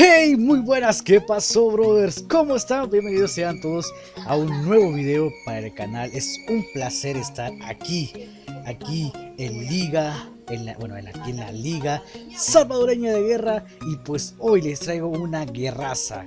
Hey, muy buenas, ¿qué pasó brothers? ¿Cómo están? Bienvenidos sean todos a un nuevo video para el canal. Es un placer estar aquí, aquí en Liga, en la, bueno, aquí en la Liga Salvadoreña de Guerra y pues hoy les traigo una guerraza.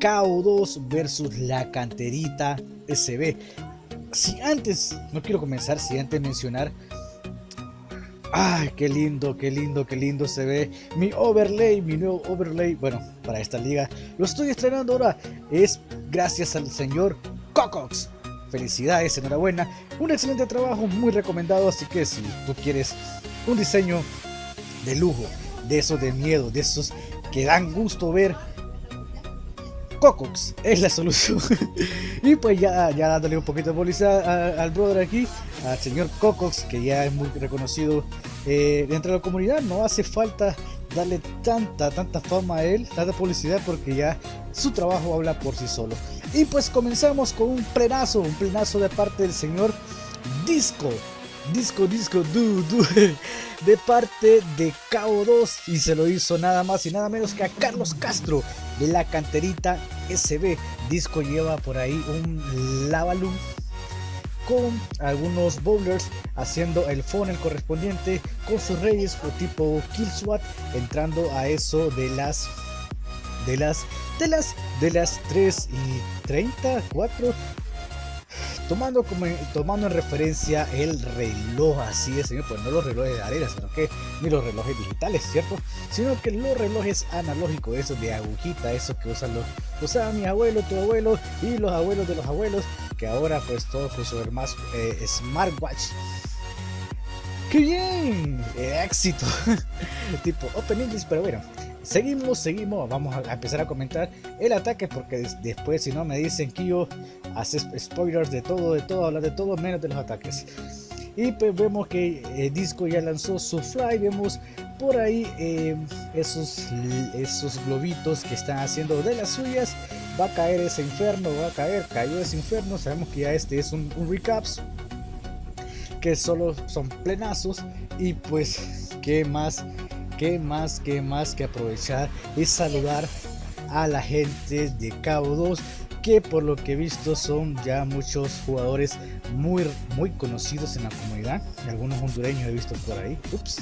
KO2 versus la canterita SB. Si antes, no quiero comenzar, si antes mencionar Ay, qué lindo, qué lindo, qué lindo se ve mi overlay, mi nuevo overlay. Bueno, para esta liga lo estoy estrenando ahora. Es gracias al señor Cocox. Felicidades, enhorabuena. Un excelente trabajo, muy recomendado. Así que si tú quieres un diseño de lujo, de esos de miedo, de esos que dan gusto ver, Cocox es la solución. y pues ya, ya dándole un poquito de publicidad al brother aquí, al señor Cocox, que ya es muy reconocido eh, dentro de la comunidad. No hace falta darle tanta, tanta fama a él, tanta publicidad, porque ya su trabajo habla por sí solo. Y pues comenzamos con un plenazo, un plenazo de parte del señor Disco. Disco, disco, du, de parte de KO2 y se lo hizo nada más y nada menos que a Carlos Castro de la canterita SB. Disco lleva por ahí un Lavalum con algunos bowlers haciendo el funnel correspondiente con sus reyes o tipo kill swat entrando a eso de las de las de las de las 3 y 30 4 tomando, como, tomando en referencia el reloj, así es, señor, pues no los relojes de arena, sino que ni los relojes digitales, ¿cierto? Sino que los relojes analógicos, esos de agujita, esos que usan los, usaban mi abuelo, tu abuelo y los abuelos de los abuelos, que ahora pues todos con su más eh, smartwatch. ¡Qué bien! ¡Éxito! tipo Open English, pero bueno, Seguimos, seguimos, vamos a empezar a comentar el ataque porque después si no me dicen que yo hace spoilers de todo, de todo, hablar de todo menos de los ataques. Y pues vemos que eh, Disco ya lanzó su fly, vemos por ahí eh, esos, esos globitos que están haciendo de las suyas. Va a caer ese inferno, va a caer, cayó ese inferno, sabemos que ya este es un, un recaps que solo son plenazos y pues qué más qué más, qué más que aprovechar y saludar a la gente de Cabo 2 que por lo que he visto son ya muchos jugadores muy muy conocidos en la comunidad algunos hondureños he visto por ahí ups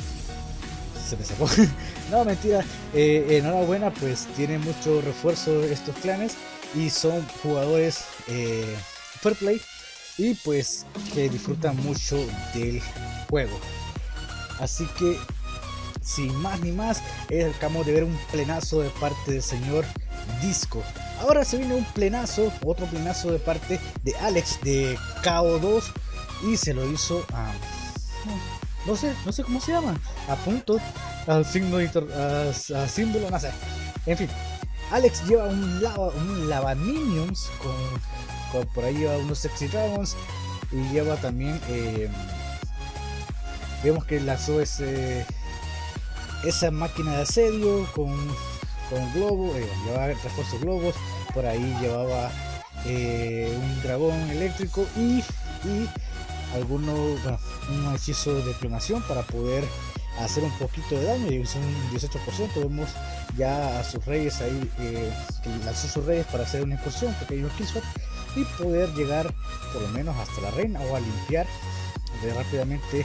se me sacó no mentira. Eh, enhorabuena pues tienen mucho refuerzo estos clanes y son jugadores eh, fair play y pues que disfrutan mucho del juego. Así que sin más ni más, acabamos de ver un plenazo de parte del señor Disco. Ahora se viene un plenazo, otro plenazo de parte de Alex de KO2 y se lo hizo a... No, sé, no sé cómo se llama. A punto, al signo, a, símbolo, no sé. En fin, Alex lleva un lava, un lava minions con, por ahí lleva unos sexy dragons y lleva también eh, vemos que lanzó ese esa máquina de asedio con, con globo, eh, llevaba refuerzo globos, por ahí llevaba eh, un dragón eléctrico y alguno, un hechizo de clonación para poder hacer un poquito de daño y es un 18% vemos ya a sus reyes ahí eh, que lanzó sus reyes para hacer una incursión pequeño killshot y poder llegar por lo menos hasta la reina o a limpiar rápidamente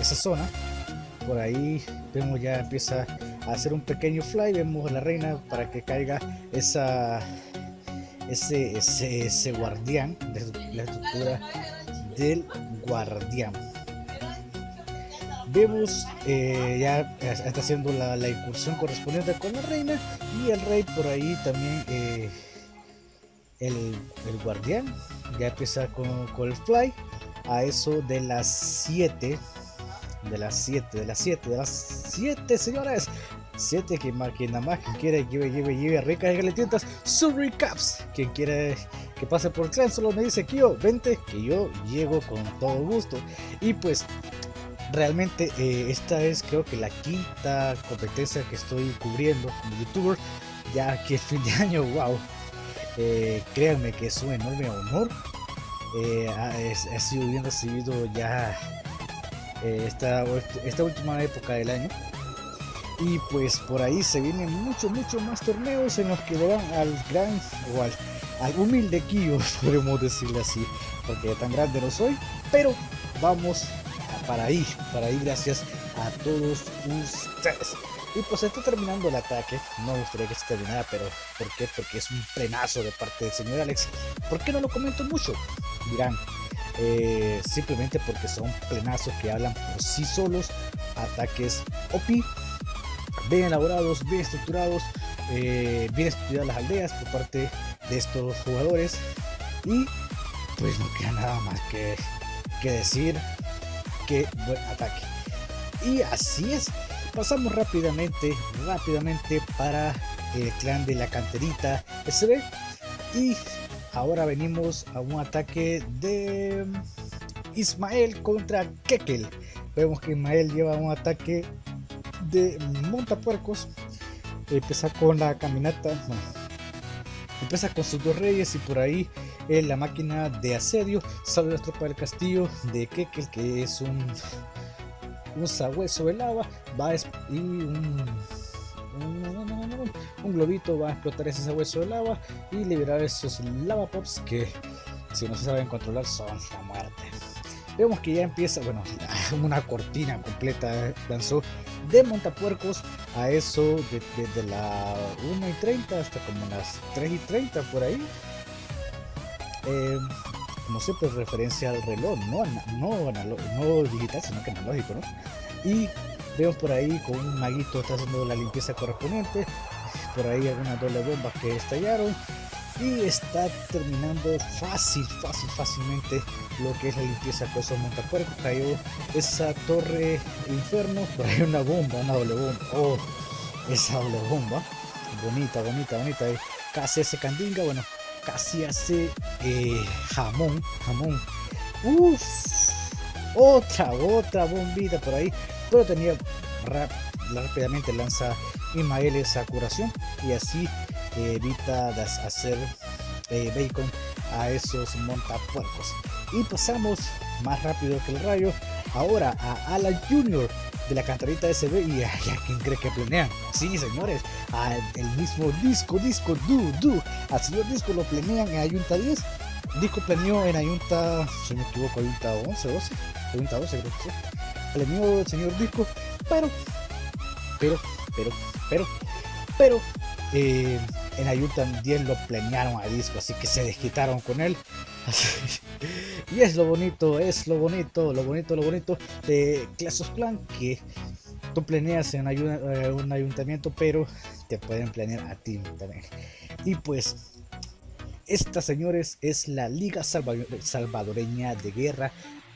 esa zona. Por ahí vemos ya empieza a hacer un pequeño fly, vemos a la reina para que caiga esa ese, ese, guardián la estructura del guardián. Vemos eh, ya está haciendo la, incursión correspondiente con la reina y el rey por ahí también eh, el, el, guardián ya empieza con, con el fly a eso de las 7 de las 7, de las 7, de las 7, señores. 7 que, que nada más quien quiere lleve, lleve, lleve ricas galetitas, su recaps. Quien quiere que pase por clan solo me dice yo, vente, que yo llego con todo gusto. Y pues realmente eh, esta es creo que la quinta competencia que estoy cubriendo como youtuber. Ya que el fin de año, wow. Eh, créanme que es un enorme honor. Eh, ha, ha sido bien recibido ya eh, esta, esta última época del año. Y pues por ahí se vienen muchos, muchos más torneos en los que dan al gran o al, al humilde Kyo, podemos decirle así, porque tan grande no soy, pero vamos para ahí, para ahí gracias a todos ustedes. Y pues está terminando el ataque. No me gustaría que se terminara, pero ¿por qué? Porque es un plenazo de parte del señor Alex. ¿Por qué no lo comento mucho? Dirán, eh, simplemente porque son plenazos que hablan por sí solos. Ataques OP, bien elaborados, bien estructurados, eh, bien estudiadas las aldeas por parte de estos jugadores. Y pues no queda nada más que, que decir que buen ataque. Y así es, pasamos rápidamente, rápidamente para el clan de la canterita SB. Y ahora venimos a un ataque de Ismael contra Kekel. Vemos que Ismael lleva un ataque de montapuercos. Empieza con la caminata. empieza con sus dos reyes y por ahí en la máquina de asedio sale la tropa del castillo de Kekel que es un un sabueso de lava va y un, un, globito va a explotar ese sabueso de lava y liberar esos lava pops que si no se saben controlar son la muerte vemos que ya empieza bueno una cortina completa lanzó de montapuercos a eso desde de, la 1 y 30 hasta como las 3 y 30 por ahí eh, como siempre referencia al reloj, no, no, no digital, sino que analógico, ¿no? Y vemos por ahí con un maguito está haciendo la limpieza correspondiente, por ahí algunas doble bombas que estallaron y está terminando fácil, fácil, fácilmente lo que es la limpieza con esos montacuerpos. Cayó esa torre inferno, ahí una bomba, una doble bomba, oh, esa doble bomba, bonita, bonita, bonita, casi ese candinga, bueno, casi hace eh, jamón, jamón. Uff, otra, otra bombita por ahí, pero tenía rápidamente lanza Ismael esa curación y así eh, evita hacer eh, bacon a esos montapuercos. Y pasamos más rápido que el rayo ahora a Alan Junior de la cantarita SB y a, quien cree que planean. Sí, señores, al mismo disco, disco, du, du. Al señor disco lo planean en Ayunta 10. Disco planeó en Ayunta, si me equivoco, Ayunta 11, 12. Ayunta 12, creo que sí. Planeó el señor disco, pero, pero, pero, pero, pero, eh, en Ayunta 10 lo planearon a disco, así que se desquitaron con él. y es lo bonito, es lo bonito, lo bonito, lo bonito de Clash of Clan que tú planeas en eh, un ayuntamiento, pero te pueden planear a ti también. Y pues, esta, señores, es la Liga Salvadoreña de Guerra,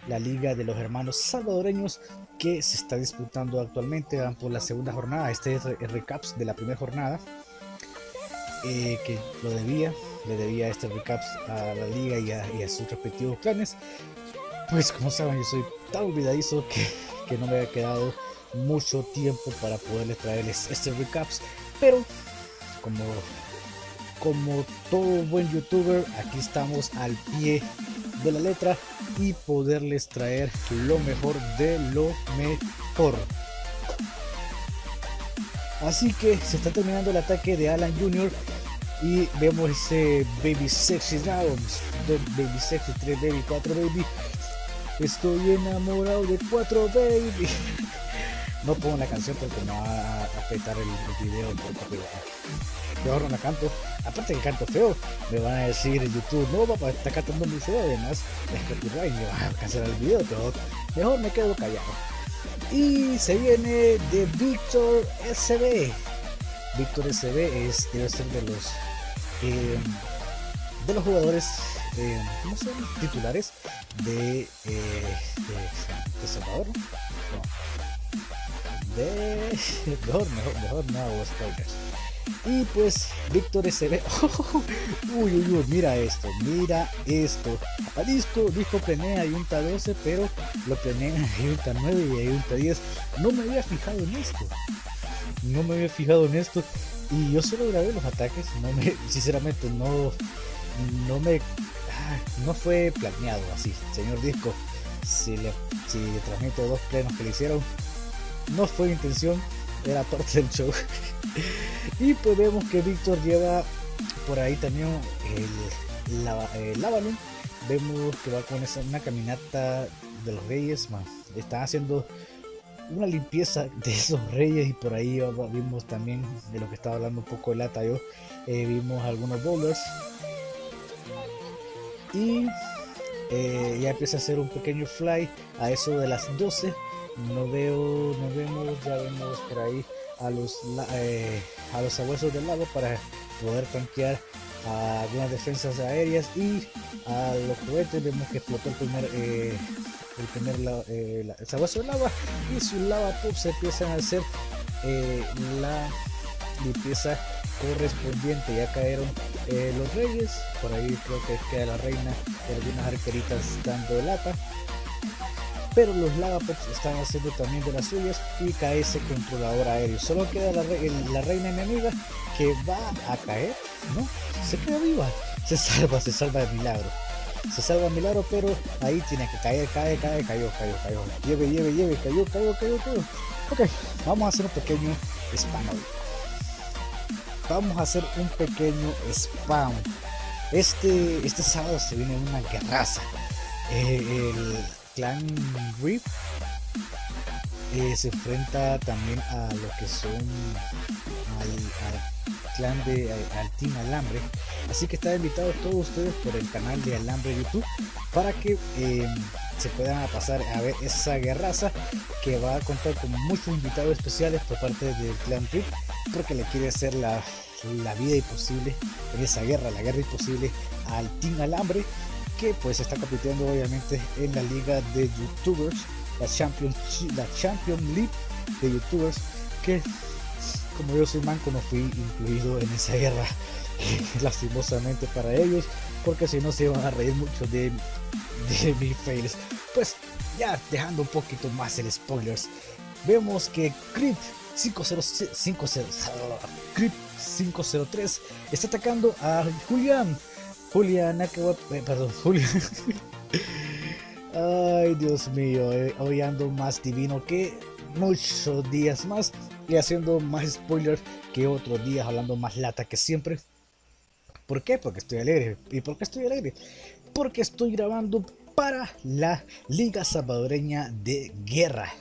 la Liga de los Hermanos Salvadoreños que se está disputando actualmente. Van por la segunda jornada. Este es el recaps de la primera jornada. Eh, que lo debía, le debía este recaps a la liga y a, sus respectivos clanes. Pues como saben, yo soy tan olvidadizo que, que no me había quedado mucho tiempo para poderles traerles este recaps. Pero como, como todo buen youtuber, aquí estamos al pie de la letra y poderles traer lo mejor de lo mejor. Así que se está terminando el ataque de Alan Jr. Y vemos ese Baby Sexy Dragons. Baby Sexy 3 Baby 4 Baby. Estoy enamorado de 4 Baby. No pongo la canción porque me va a afectar el, video por copyright. Mejor no la canto. Aparte que canto feo, me van a decir en YouTube, no papá, está cantando muy feo, además es me van a cancelar el video, pero mejor me quedo callado. Y se viene de Victor SB. Victor SB es, debe ser de los eh, de los jugadores eh, titulares de, eh, de, Salvador. De mejor mejor mejor no y pues Víctor SB uy uy uy mira esto mira esto. A disco dijo planea Ayunta 12 pero lo planea Ayunta 9 y Ayunta 10 no me había fijado en esto. No me había fijado en esto. Y yo solo grabé los ataques, no me, sinceramente no, no me, ah, no fue planeado así, señor Disco. Si le, si transmito dos plenos que le hicieron, no fue intención, era parte del show. y pues vemos que Víctor lleva por ahí también el, la, el Avalon. Vemos que va con esa, una caminata de los reyes. Están haciendo una limpieza de esos reyes y por ahí vimos también de lo que estaba hablando un poco el Atayo. Eh, vimos algunos bowlers y eh, ya empieza a hacer un pequeño fly a eso de las 12 no veo no vemos ya vemos por ahí a los eh, a los abuesos del lago para poder tanquear a algunas defensas aéreas y a los cohetes vemos que explotó el primer eh, el primer eh, el sabueso de lava y su lava se empiezan a hacer la limpieza correspondiente. Ya cayeron eh, los reyes, por ahí creo que queda la reina y algunas arqueritas dando lata. Pero los Lavapops están haciendo también de las suyas y cae ese controlador aéreo. Solo queda la, la reina enemiga que va a caer, ¿no? Se queda viva, se salva, se salva de milagro se salva de milagro, pero ahí tiene que caer, cae, cae, cayó, cayó, cayó. Lleve, lleve, lleve, cayó, cayó, cayó, cayó. Ok, vamos a hacer un pequeño spam vamos a hacer un pequeño spam. Este, este sábado se viene una guerraza. Eh, el clan Rip eh, se enfrenta también a lo que son al, clan de al Team Alambre. Así que están invitados todos ustedes por el canal de Alambre YouTube para que eh, se puedan pasar a ver esa guerraza que va a contar con muchos invitados especiales por parte del clan Rip porque le quiere hacer la, la vida imposible en esa guerra, la guerra imposible al Team Alambre que pues está compitiendo obviamente en la liga de youtubers la Champion, la Champion League de youtubers que como yo soy manco no fui incluido en esa guerra lastimosamente para ellos porque si no se van a reír mucho de de mis fails. Pues ya dejando un poquito más el spoilers, vemos que Creep 503 está atacando a Julián. Julián, eh, perdón, Julián. Ay, Dios mío, eh, hoy ando más divino que muchos días más y haciendo más spoilers que otros días, hablando más lata que siempre. ¿Por qué? Porque estoy alegre. ¿Y por qué estoy alegre? porque estoy grabando para la Liga Salvadoreña de Guerra.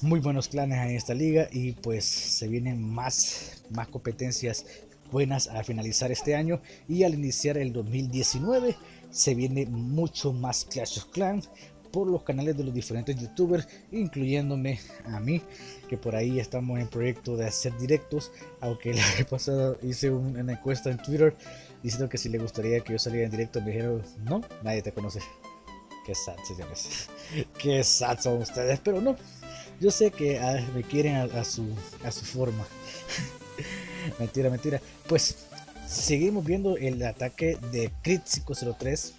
Muy buenos clanes en esta liga y pues se vienen más, más competencias buenas al finalizar este año y al iniciar el 2019 se viene mucho más Clash of Clans por los canales de los diferentes youtubers, incluyéndome a mí, que por ahí estamos en proyecto de hacer directos, aunque la vez pasada hice una encuesta en Twitter diciendo que si le gustaría que yo saliera en directo, me dijeron, no, nadie te conoce. Qué sad, señores. Qué sad son ustedes, pero no. Yo sé que ah, me quieren a, su, a su forma. mentira, mentira. Pues seguimos viendo el ataque de Crit 503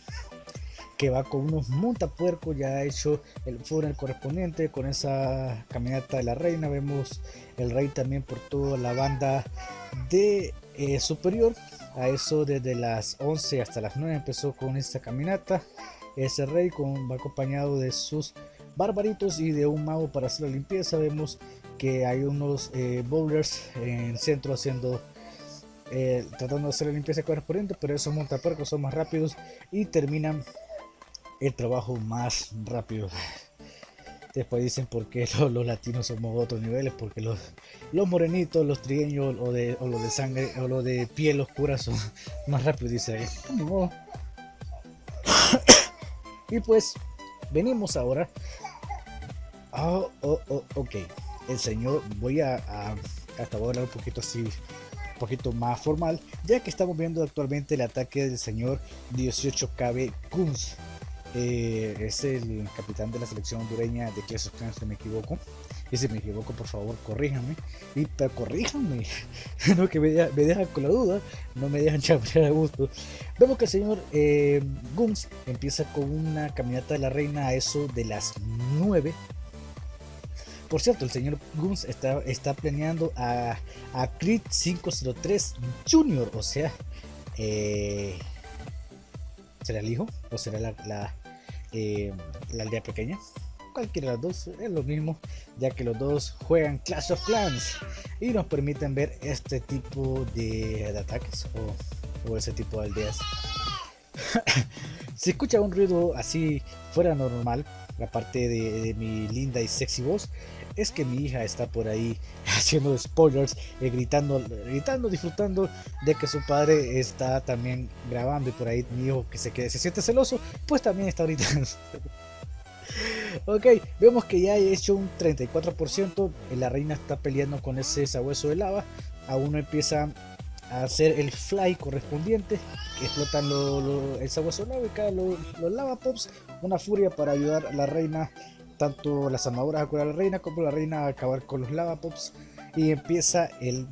que va con unos montapuercos ya ha hecho el funeral correspondiente con esa caminata de la reina vemos el rey también por toda la banda de eh, superior a eso desde las 11 hasta las 9 empezó con esta caminata. Ese rey con, va acompañado de sus barbaritos y de un mago para hacer la limpieza. Vemos que hay unos eh, bowlers en centro haciendo eh, tratando de hacer la limpieza correspondiente, pero esos montapuercos son más rápidos y terminan el trabajo más rápido. Después dicen por qué los, latinos somos otros niveles, porque los, los morenitos, los trigueños o, de, los de sangre o los de piel oscura son más rápidos, dice ahí. y pues venimos ahora. Oh, oh, oh, ok, el señor, voy a, a hasta a hablar un poquito así, un poquito más formal, ya que estamos viendo actualmente el ataque del señor 18KB Kunz eh, es el capitán de la selección hondureña de Clash of Clans, si me equivoco. Y si me equivoco, por favor, corríjanme. Y pero corríjanme, no que me, dejan con la duda, no me dejan chambrear a gusto. Vemos que el señor eh, Guns empieza con una caminata de la reina a eso de las 9. Por cierto, el señor Guns está, planeando a, a Creed 503 Junior, o sea, eh, ¿será el hijo o será la, eh, la aldea pequeña. cualquiera de los dos es lo mismo, ya que los dos juegan Clash of Clans y nos permiten ver este tipo de, ataques o, ese tipo de aldeas. si escucha un ruido así fuera normal, aparte de, mi linda y sexy voz, es que mi hija está por ahí haciendo spoilers, eh, gritando, gritando, disfrutando de que su padre está también grabando y por ahí mi hijo que se, quede, se siente celoso, pues también está gritando. ok, vemos que ya he hecho un 34%, la reina está peleando con ese sabueso de lava, aún no empieza a hacer el fly correspondiente, que explotan el sabueso lava y caen los lava pops, una furia para ayudar a la reina tanto las armaduras a curar a la reina como la reina a acabar con los lavapops y empieza el,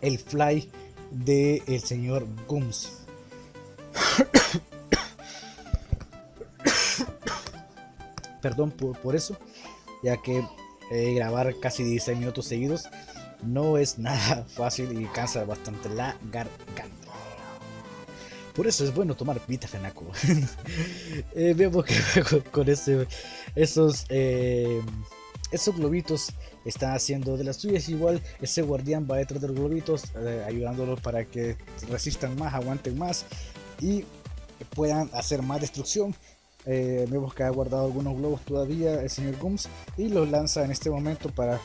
el fly del el señor Gums. Perdón por, eso, ya que eh, grabar casi 16 minutos seguidos no es nada fácil y cansa bastante la garganta. Por eso es bueno tomar vitafenaco. eh, vemos que con, ese, esos, eh, esos globitos están haciendo de las suyas. Igual ese guardián va detrás de los globitos, eh, ayudándolos para que resistan más, aguanten más y puedan hacer más destrucción. Eh, vemos que ha guardado algunos globos todavía el señor Gums y los lanza en este momento para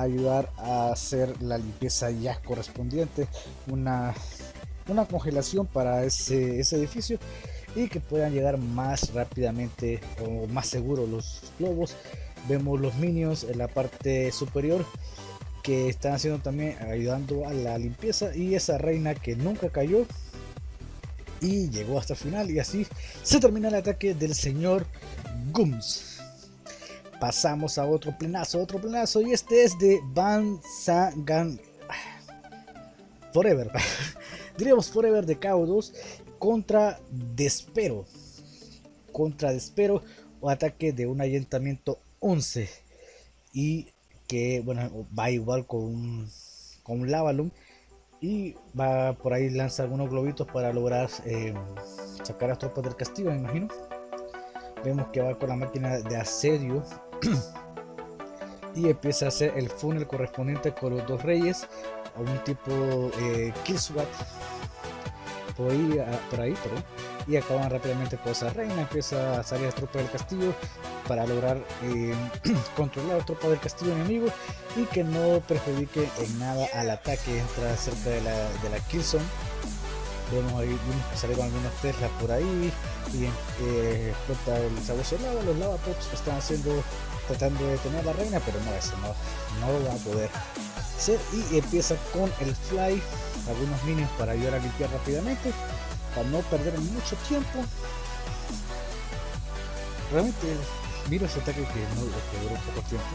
ayudar a hacer la limpieza ya correspondiente. Una una congelación para ese, edificio y que puedan llegar más rápidamente o más seguros los globos. Vemos los minions en la parte superior que están haciendo también ayudando a la limpieza y esa reina que nunca cayó y llegó hasta el final y así se termina el ataque del señor Gums. Pasamos a otro plenazo, otro plenazo y este es de Van Sagan Forever. diríamos Forever de KO2 contra Despero. Contra Despero o ataque de un ayuntamiento 11. Y que bueno, va igual con un, con Lavalum. Y va por ahí lanza algunos globitos para lograr eh, sacar a las tropas del castillo, me imagino. Vemos que va con la máquina de asedio. Y empieza a hacer el funnel correspondiente con los dos reyes a un tipo eh, Killswat por ahí, por ahí y acaban rápidamente con esa reina, empieza a salir la tropa del castillo para lograr eh, controlar la tropa del castillo enemigo y que no perjudique en nada al ataque, entra cerca de la, de la Killzone. Vemos ahí vemos que salieron algunos Tesla por ahí y eh, explota el sabueso lava, los lava pops están haciendo tratando de detener la reina, pero no, eso no, no va a poder ser. Y empieza con el fly, algunos minions para ayudar a limpiar rápidamente, para no perder mucho tiempo. Realmente miro ese ataque que, no, que duró poco tiempo.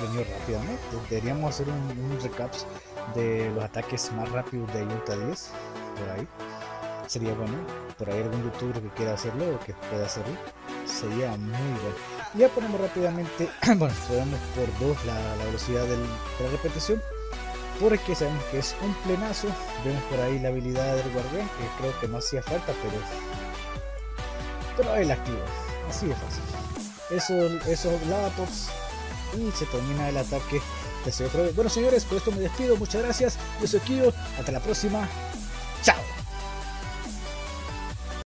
Venió rápidamente. Deberíamos hacer un, un recap de los ataques más rápidos de Ayunta 10 por ahí. Sería bueno. Por ahí algún youtuber que quiera hacerlo o que pueda hacerlo. Sería muy bueno ya ponemos rápidamente, bueno, podemos por dos la, velocidad de la repetición, porque sabemos que es un plenazo. Vemos por ahí la habilidad del guardián, que creo que no hacía falta, pero, pero ahí la activa. Así de fácil. Esos, esos lavapops y se termina el ataque. Bueno, señores, por esto me despido. Muchas gracias. Yo soy Kio. Hasta la próxima.